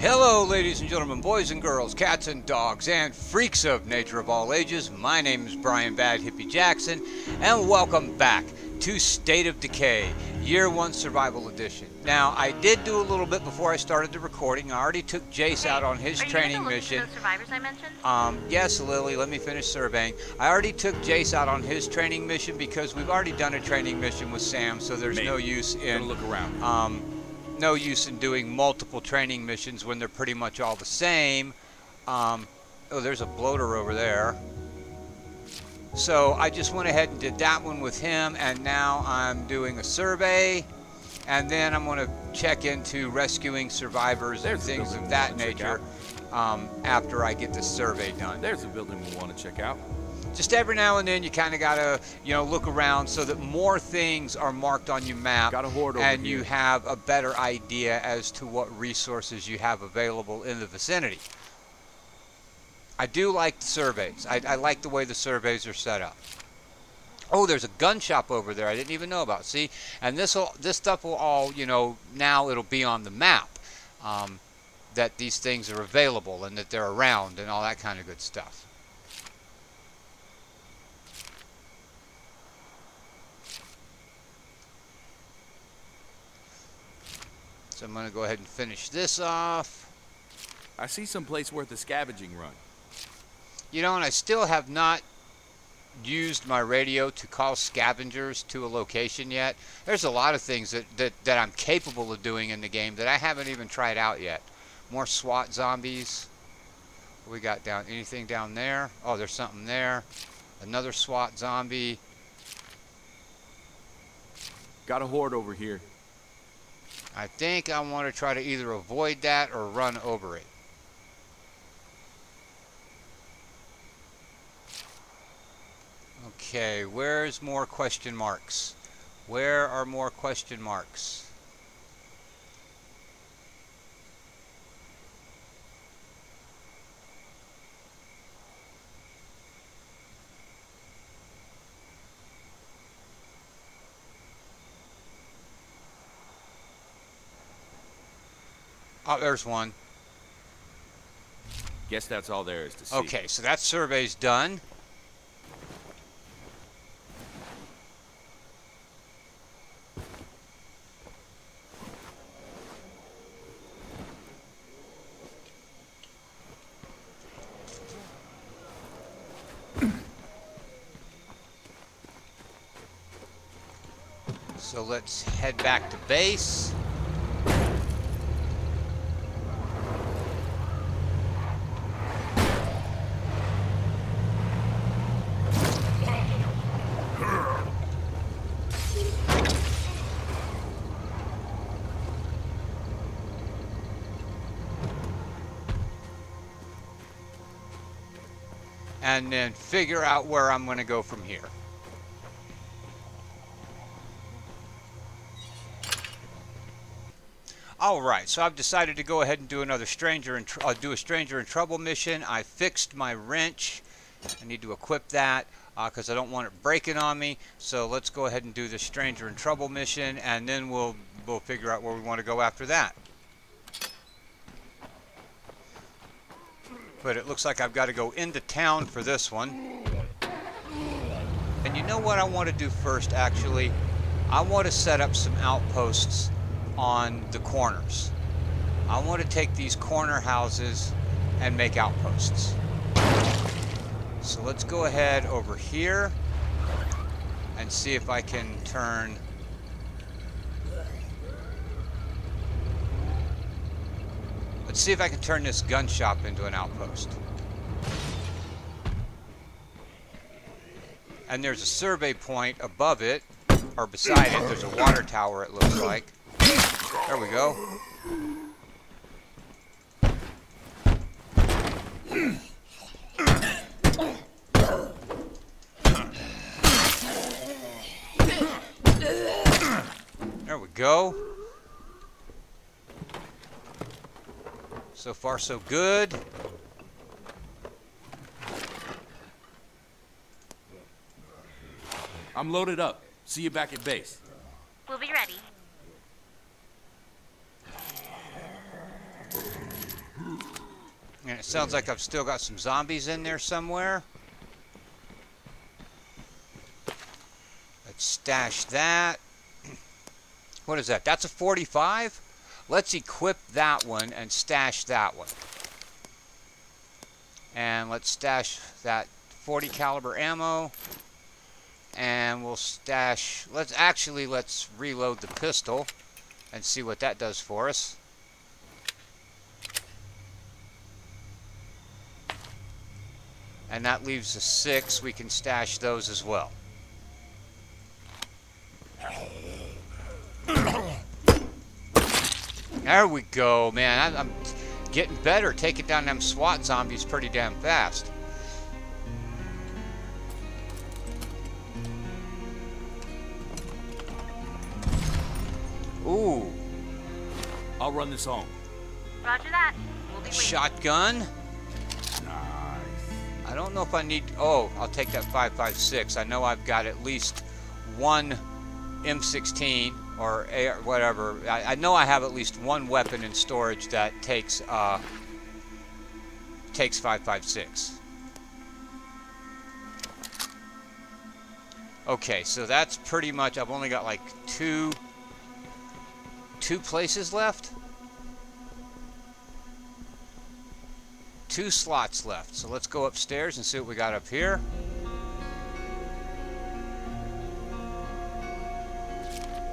Hello, ladies and gentlemen, boys and girls, cats and dogs, and freaks of nature of all ages. My name is Brian Badd Hippie Jackson, and welcome back to State of Decay, Year 1 Survival Edition. Now, I did do a little bit before I started the recording. I already took Jace out on his Are training gonna mission. For those survivors I mentioned? Um, yes, Lily, let me finish surveying. I already took Jace out on his training mission because we've already done a training mission with Sam, so there's no Maybe. use Gonna in look around. um, no use in doing multiple training missions when they're pretty much all the same. Um, oh, there's a bloater over there. So I just went ahead and did that one with him, and now I'm doing a survey, and then I'm going to check into rescuing survivors There's and things of that nature um, after I get the survey done There's a building we want to check out. Just every now and then you kind of gotta you know look around so that more things are marked on your map Got a horde over and you have a better idea as to what resources you have available in the vicinity. I do like the surveys. I, I like the way the surveys are set up. Oh there's a gun shop over there i didn't even know about see? And this will this stuff will all you know now it'll be on the map um, that these things are available and that they're around and all that kind of good stuff So I'm going to go ahead and finish this off. I see some place worth a scavenging run. You know, and I still have not used my radio to call scavengers to a location yet. There's a lot of things that, that, that I'm capable of doing in the game that I haven't even tried out yet. More SWAT zombies. What we got down? Anything down there? Oh, there's something there. Another SWAT zombie. Got a horde over here. I think I want to try to either avoid that or run over it. Okay, where's more question marks? Where are more question marks? There's one. Guess that's all there is to see. Okay, so that survey's done. So let's head back to base. And then figure out where I'm going to go from here. All right, so I've decided to go ahead and do another stranger tr- uh, do a stranger in trouble mission. I fixed my wrench. I need to equip that because I don't want it breaking on me. So let's go ahead and do the stranger in trouble mission, and then we'll we'll figure out where we want to go after that. But it looks like I've got to go into town for this one. And you know what I want to do first, actually? I want to set up some outposts on the corners. I want to take these corner houses and make outposts. So let's go ahead over here and see if I can turn Let's see if I can turn this gun shop into an outpost. And there's a survey point above it, or beside it. There's a water tower, it looks like. There we go. There we go. So far, so good. I'm loaded up. See you back at base. We'll be ready. And it sounds like I've still got some zombies in there somewhere. Let's stash that. What is that? That's a 45? Let's equip that one and stash that one. And let's stash that 40 caliber ammo. And we'll stash, let's actually, let's reload the pistol and see what that does for us. And that leaves us six. We can stash those as well. There we go, man. I, I'm getting better. Taking down them SWAT zombies pretty damn fast. Ooh, I'll run this home. Roger that. We'll be waiting. shotgun. Nice. I don't know if I need. Oh, I'll take that 5.56. I know I've got at least one M16 or whatever. I, I know I have at least one weapon in storage that takes uh, takes 5.56. Okay, so that's pretty much. I've only got like two two places left. two slots left. So let's go upstairs and see what we got up here.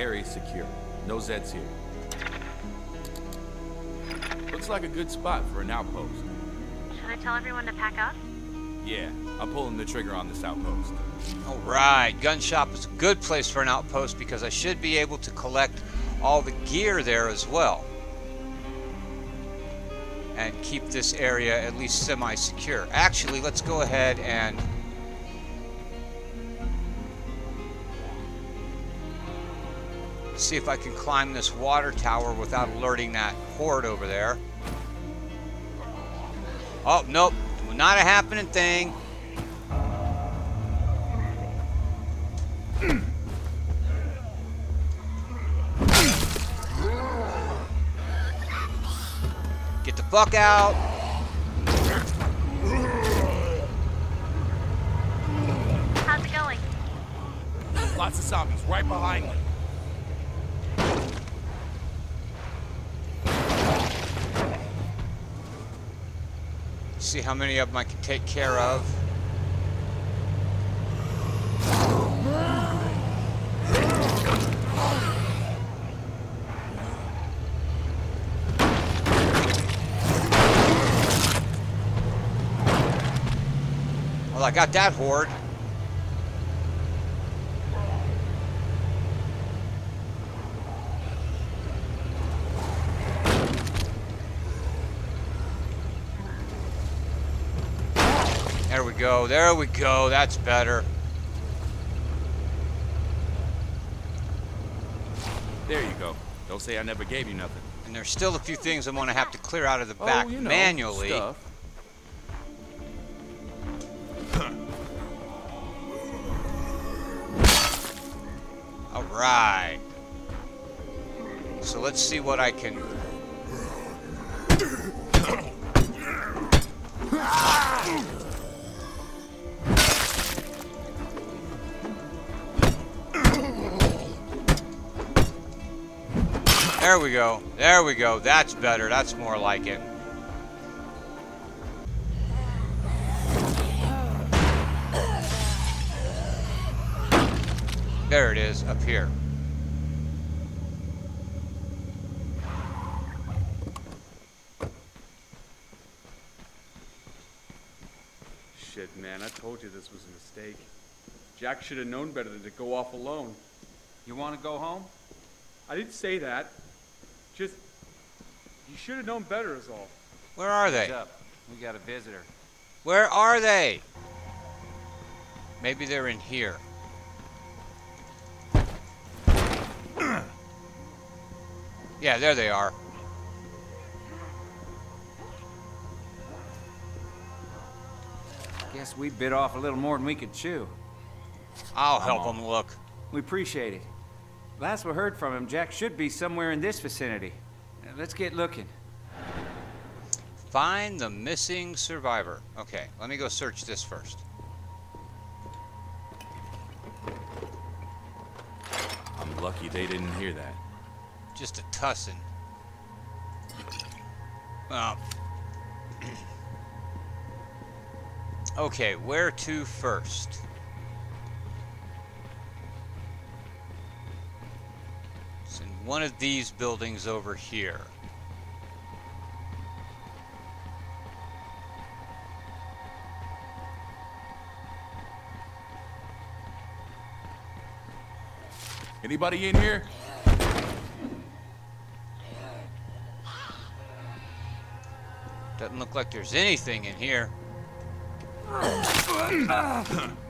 Area's secure. No Zeds here. Looks like a good spot for an outpost. Should I tell everyone to pack up? Yeah, I'm pulling the trigger on this outpost. All right, gun shop is a good place for an outpost because I should be able to collect all the gear there as well. And keep this area at least semi-secure. Actually, let's go ahead and see if I can climb this water tower without alerting that horde over there. Oh, nope, not a happening thing. Get the fuck out. How's it going? Lots of zombies right behind me. See how many of them I can take care of. Well, I got that horde. There we go. There we go. That's better. There you go. Don't say I never gave you nothing. And there's still a few things I'm going to have to clear out of the back Oh, back you know, manually. Stuff. All right. So let's see what I can. There we go. There we go. That's better. That's more like it. There it is, up here. Shit, man, I told you this was a mistake. Jack should have known better than to go off alone. You want to go home? I didn't say that. Just, you should have known better is all. Where are they? What's up? We got a visitor. Where are they? Maybe they're in here. Yeah, there they are. Guess we bit off a little more than we could chew. I'll help them look. We appreciate it. Last we heard from him, Jack should be somewhere in this vicinity. Uh, Let's get looking. Find the missing survivor. Okay, let me go search this first. I'm lucky they didn't hear that. Just a tussin. Well. okay, where to first? One of these buildings over here. Anybody in here? Doesn't look like there's anything in here.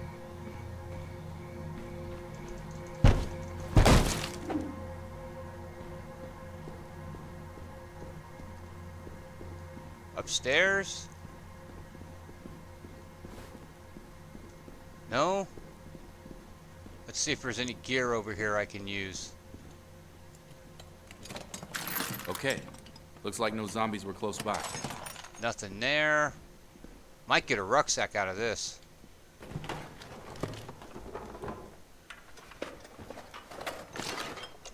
Upstairs? No? Let's see if there's any gear over here I can use. Okay. Looks like no zombies were close by. Nothing there. Might get a rucksack out of this.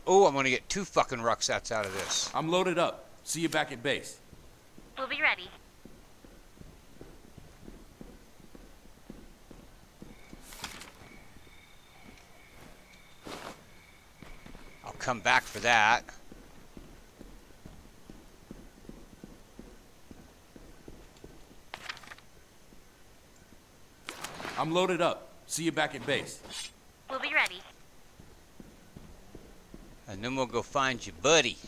Oh, I'm gonna get two fucking rucksacks out of this. I'm loaded up. See you back at base. We'll be ready. I'll come back for that. I'm loaded up. See you back at base. We'll be ready. And then we'll go find your buddy.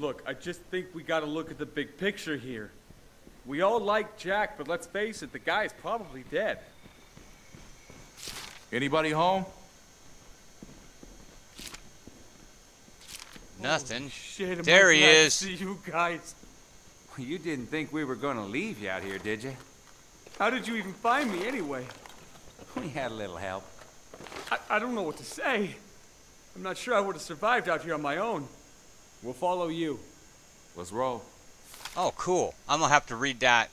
Look, I just think we gotta look at the big picture here. We all like Jack, but let's face it, the guy's probably dead. Anybody home? Nothing. Shit, am There he is. See you guys. You didn't think we were gonna leave you out here, did you? How did you even find me anyway? We had a little help. I, I don't know what to say. I'm not sure I would have survived out here on my own. We'll follow you. Let's roll. Oh, cool. I'm gonna have to read that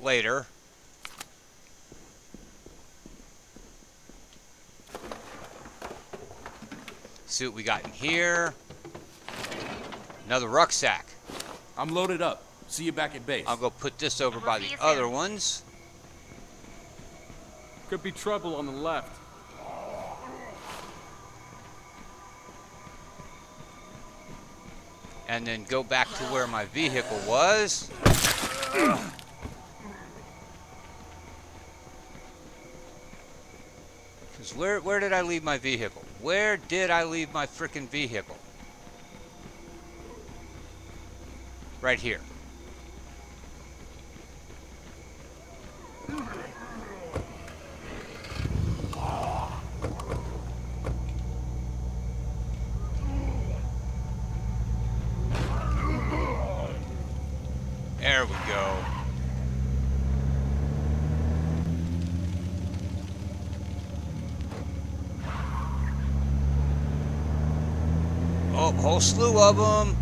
later. See what we got in here. Another rucksack. I'm loaded up. See you back at base. I'll go put this over We'll by the other ones. Could be trouble on the left. And then go back to where my vehicle was. Because where, where did I leave my vehicle? Where did I leave my frickin' vehicle? Right here. There we go. Oh, whole slew of them.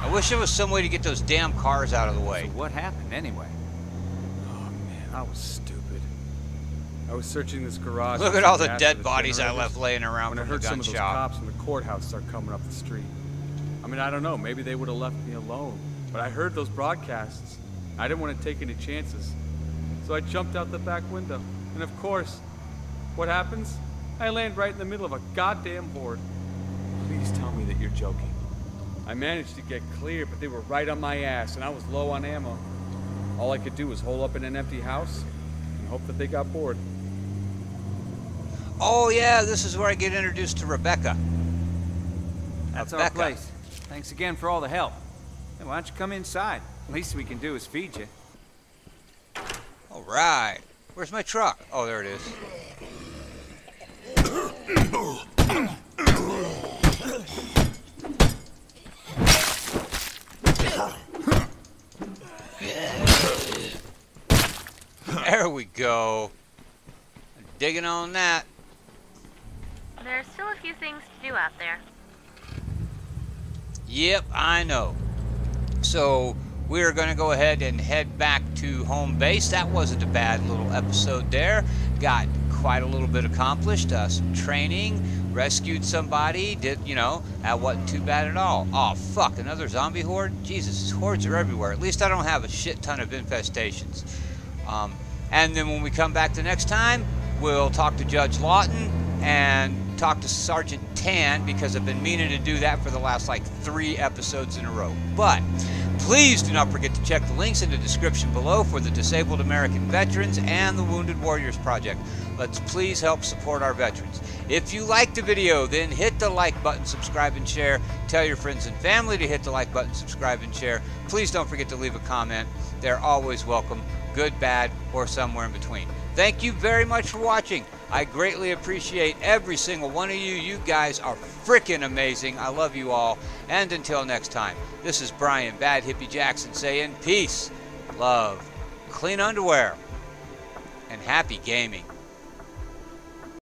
I wish there was some way to get those damn cars out of the way. So what happened anyway? Oh man, I was stupid. I was searching this garage. Look at all the dead the bodies I left laying around when I from the heard gun some of those shop. cops from the courthouse start coming up the street. I mean, I don't know. Maybe they would have left me alone. But I heard those broadcasts. I didn't want to take any chances. So I jumped out the back window. And of course, what happens? I land right in the middle of a goddamn horde. Please tell me that you're joking. I managed to get clear, but they were right on my ass, and I was low on ammo. All I could do was hole up in an empty house and hope that they got bored. Oh yeah, this is where I get introduced to Rebecca. That's our place. Thanks again for all the help. Hey, why don't you come inside? Least we can do is feed you. All right. Where's my truck? Oh, there it is. There we go. Digging on that. There's still a few things to do out there. Yep, I know. So we're going to go ahead and head back to home base. That wasn't a bad little episode there. Got quite a little bit accomplished. Uh, some training, rescued somebody. Did you know? That wasn't too bad at all. Oh fuck, another zombie horde. Jesus, hordes are everywhere. At least I don't have a shit ton of infestations. Um, and then when we come back the next time, we'll talk to Judge Lawton and talk to Sergeant Tan because I've been meaning to do that for the last like three episodes in a row. But please do not forget to check the links in the description below for the Disabled American Veterans and the Wounded Warriors Project. Let's please help support our veterans. If you liked the video, then hit the like button, subscribe, and share. Tell your friends and family to hit the like button, subscribe, and share. Please don't forget to leave a comment. They're always welcome, good, bad, or somewhere in between. Thank you very much for watching. I greatly appreciate every single one of you. You guys are freaking amazing. I love you all. And until next time, this is Brian Badd Hippie Jackson saying peace, love, clean underwear, and happy gaming.